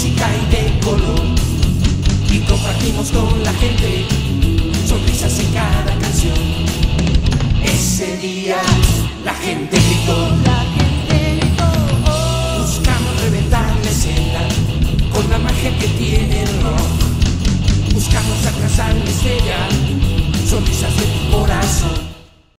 música y de color. Y compartimos con la gente sonrisas en cada canción. Ese día la gente gritó. La gente gritó. Oh. Buscamos reventar la escena con la magia que tiene el rock. Buscamos atrasar la estrella, sonrisas de tu corazón.